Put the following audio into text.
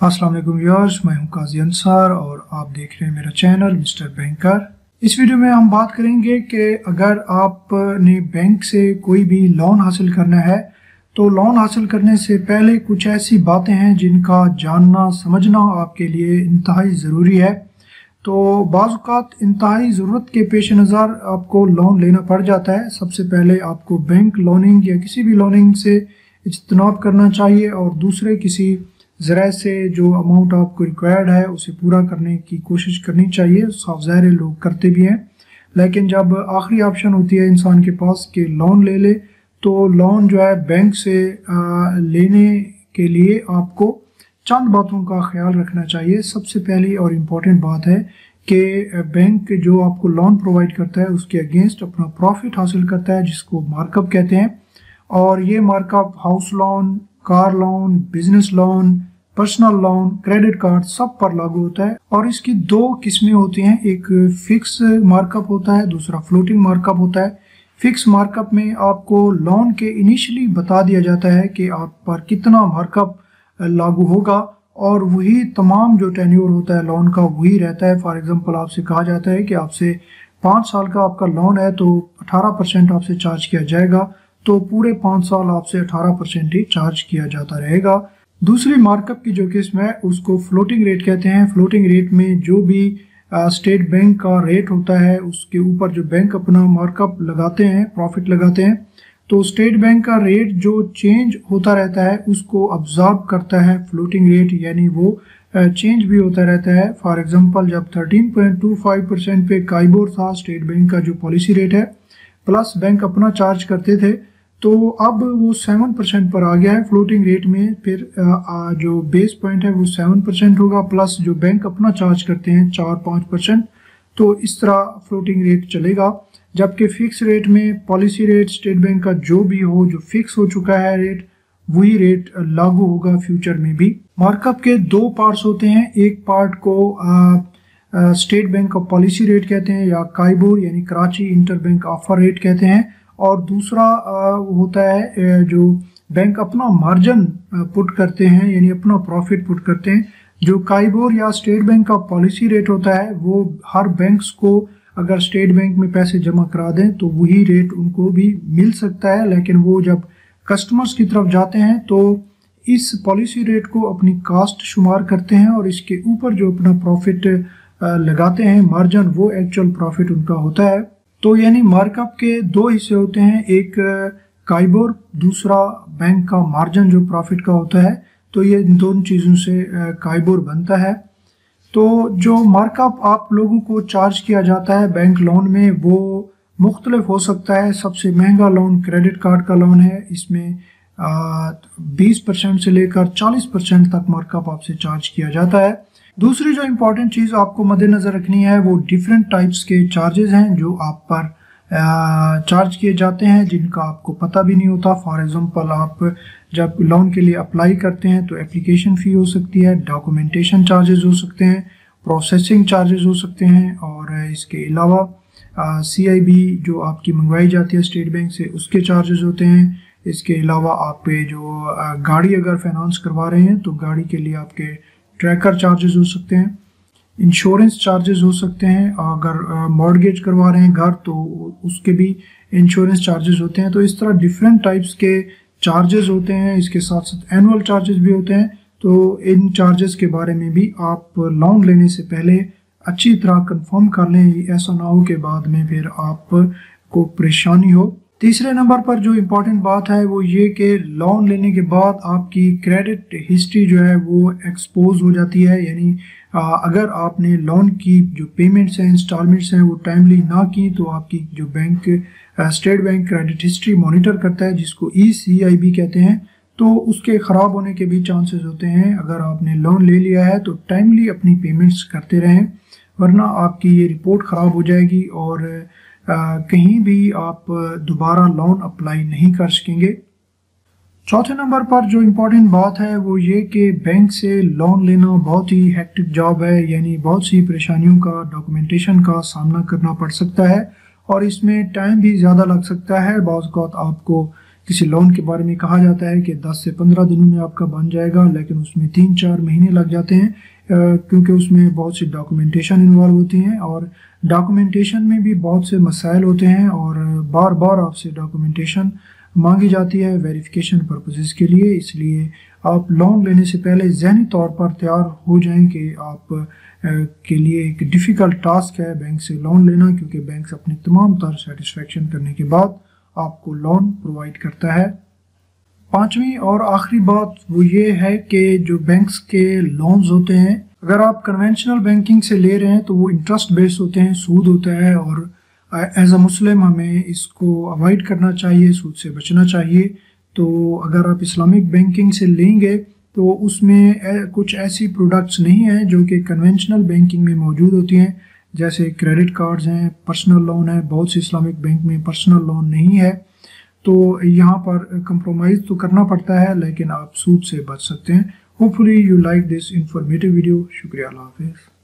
अस्सलाम वालेकुम व्यूअर्स, मैं हूँ काजी अंसार और आप देख रहे हैं मेरा चैनल मिस्टर बैंकर। इस वीडियो में हम बात करेंगे कि अगर आपने बैंक से कोई भी लोन हासिल करना है तो लोन हासिल करने से पहले कुछ ऐसी बातें हैं जिनका जानना, समझना आपके लिए इंतहाई ज़रूरी है। तो बाज़ात इंतहाई ज़रूरत के पेश नज़र आपको लोन लेना पड़ जाता है। सबसे पहले आपको बैंक लोनिंग या किसी भी लोनिंग से इजतनाब करना चाहिए और दूसरे किसी ज़रा से जो अमाउंट आपको रिक्वायर्ड है, उसे पूरा करने की कोशिश करनी चाहिए। साफ़ ज़ाहिर लोग करते भी हैं। लेकिन जब आखिरी ऑप्शन होती है इंसान के पास कि लोन ले ले तो लोन जो है बैंक से लेने के लिए आपको चंद बातों का ख्याल रखना चाहिए। सबसे पहली और इंपॉर्टेंट बात है कि बैंक जो आपको लोन प्रोवाइड करता है, उसके अगेंस्ट अपना प्रॉफिट हासिल करता है, जिसको मार्कअप कहते हैं। और ये markup house loan car loan business loan personal loan credit card सब पर लागू होता है और इसकी दो किस्में होती हैं। एक फिक्स मार्कअप होता है, दूसरा फ्लोटिंग मार्कअप होता है। फिक्स मार्कअप में आपको लोन के इनिशियली बता दिया जाता है कि आप पर कितना मार्कअप लागू होगा और वही तमाम जो टेन्योर होता है लोन का वही रहता है। फॉर एग्जांपल आपसे कहा जाता है कि आपसे पाँच साल का आपका लोन है तो अठारह परसेंट आपसे चार्ज किया जाएगा। तो पूरे पाँच साल आपसे अठारह परसेंट ही चार्ज किया जाता रहेगा। दूसरी मार्कअप की जो किस्म है, उसको फ्लोटिंग रेट कहते हैं। फ्लोटिंग रेट में जो भी स्टेट बैंक का रेट होता है, उसके ऊपर जो बैंक अपना मार्कअप लगाते हैं प्रॉफिट लगाते हैं तो स्टेट बैंक का रेट जो चेंज होता रहता है, उसको ऑब्जॉर्व करता है फ्लोटिंग रेट यानी वो चेंज भी होता रहता है। फॉर एग्जांपल जब 13.25 परसेंट पे काइबोर था स्टेट बैंक का जो पॉलिसी रेट है प्लस बैंक अपना चार्ज करते थे तो अब वो सेवन परसेंट पर आ गया है फ्लोटिंग रेट में, फिर जो बेस पॉइंट है वो सेवन परसेंट होगा प्लस जो बैंक अपना चार्ज करते हैं चार पाँच परसेंट तो इस तरह फ्लोटिंग रेट चलेगा। जबकि फिक्स रेट में पॉलिसी रेट स्टेट बैंक का जो भी हो, जो फिक्स हो चुका है रेट वही रेट लागू होगा फ्यूचर में भी। मार्कअप के दो पार्ट्स होते हैं। एक पार्ट को स्टेट बैंक का पॉलिसी रेट कहते हैं या काइबोर यानी Karachi inter bank offer rate कहते हैं। और दूसरा होता है जो बैंक अपना मार्जिन पुट करते हैं, यानी अपना प्रॉफिट पुट करते हैं, जो काइबोर या स्टेट बैंक का पॉलिसी रेट होता है, वो हर बैंक्स को अगर स्टेट बैंक में पैसे जमा करा दें तो वही रेट उनको भी मिल सकता है। लेकिन वो जब कस्टमर्स की तरफ़ जाते हैं तो इस पॉलिसी रेट को अपनी कास्ट शुमार करते हैं और इसके ऊपर जो अपना प्रॉफिट लगाते हैं मार्जिन वो एक्चुअल प्रॉफिट उनका होता है। तो यानी मार्कअप के दो हिस्से होते हैं, एक काइबोर, दूसरा बैंक का मार्जिन जो प्रॉफिट का होता है तो ये इन दोनों चीज़ों से काइबोर बनता है। तो जो मार्कअप आप लोगों को चार्ज किया जाता है बैंक लोन में, वो मुख्तलिफ़ हो सकता है। सबसे महँगा लोन क्रेडिट कार्ड का लोन है, इसमें बीस परसेंट से लेकर चालीस परसेंट तक मार्कअप आपसे चार्ज किया जाता है। दूसरी जो इम्पोर्टेंट चीज़ आपको मद्देनज़र रखनी है, वो डिफरेंट टाइप्स के चार्जेस हैं जो आप पर चार्ज किए जाते हैं, जिनका आपको पता भी नहीं होता। फॉर एग्ज़ाम्पल आप जब लोन के लिए अप्लाई करते हैं तो एप्लीकेशन फ़ी हो सकती है डॉक्यूमेंटेशन चार्जेस हो सकते हैं प्रोसेसिंग चार्जेस हो सकते हैं, और इसके अलावा सी आई बी जो आपकी मंगवाई जाती है स्टेट बैंक से, उसके चार्जेस होते हैं। इसके अलावा आप पे जो गाड़ी अगर फाइनेंस करवा रहे हैं तो गाड़ी के लिए आपके ट्रैकर चार्जेस हो सकते हैं, इंश्योरेंस चार्जेस हो सकते हैं, अगर मॉडगेज करवा रहे हैं घर तो उसके भी इंश्योरेंस चार्जेस होते हैं। तो इस तरह डिफरेंट टाइप्स के चार्जेस होते हैं। इसके साथ साथ एनुअल चार्जेस भी होते हैं। तो इन चार्जेस के बारे में भी आप लोन लेने से पहले अच्छी तरह कंफर्म कर लें। ऐसा ना हो के बाद में फिर आप को परेशानी हो। तीसरे नंबर पर जो इम्पोर्टेंट बात है वो ये कि लोन लेने के बाद आपकी क्रेडिट हिस्ट्री जो है वो एक्सपोज हो जाती है। यानी अगर आपने लोन की जो पेमेंट्स हैं इंस्टॉलमेंट्स हैं वो टाइमली ना की तो आपकी जो bank state bank credit history monitor करता है, जिसको ई सी आई कहते हैं। तो उसके ख़राब होने के भी चांसेस होते हैं। अगर आपने लोन ले लिया है तो टाइमली अपनी पेमेंट्स करते रहें, वरना आपकी ये रिपोर्ट ख़राब हो जाएगी और कहीं भी आप दोबारा लोन अप्लाई नहीं कर सकेंगे। चौथे नंबर पर जो इम्पोर्टेंट बात है, वो ये कि बैंक से लोन लेना बहुत ही हेक्टिक जॉब है, यानी बहुत सी परेशानियों का डॉक्यूमेंटेशन का सामना करना पड़ सकता है और इसमें टाइम भी ज़्यादा लग सकता है। बहुत आपको किसी लोन के बारे में कहा जाता है कि 10 से 15 दिनों में आपका बन जाएगा, लेकिन उसमें तीन चार महीने लग जाते हैं क्योंकि उसमें बहुत सी डॉक्यूमेंटेशन इन्वॉल्व होती हैं और डॉक्यूमेंटेशन में भी बहुत से मसाइल होते हैं और बार बार आपसे डॉक्यूमेंटेशन मांगी जाती है वेरिफिकेशन पर्पजेज़ के लिए। इसलिए आप लोन लेने से पहले जहनी तौर पर तैयार हो जाएँ कि आप के लिए एक डिफ़िकल्ट टास्क है बैंक से लोन लेना, क्योंकि बैंक अपने तमाम तर सेटिस्फेक्शन करने के बाद आपको लोन प्रोवाइड करता है। पांचवी और आखिरी बात वो ये है कि जो बैंक्स के लोन्स होते हैं, अगर आप कन्वेंशनल बैंकिंग से ले रहे हैं तो वो इंटरेस्ट बेस्ड होते हैं, सूद होता है और एज अ मुस्लिम हमें इसको अवॉइड करना चाहिए, सूद से बचना चाहिए। तो अगर आप इस्लामिक बैंकिंग से लेंगे तो उसमें कुछ ऐसी प्रोडक्ट्स नहीं हैं जो कि कन्वेंशनल बैंकिंग में मौजूद होती हैं। जैसे क्रेडिट कार्ड्स हैं, पर्सनल लोन है, बहुत से इस्लामिक बैंक में पर्सनल लोन नहीं है तो यहाँ पर कंप्रोमाइज़ तो करना पड़ता है, लेकिन आप सूद से बच सकते हैं। Hopefully you like this informative video शुक्रिया, अल्लाह हाफिज़।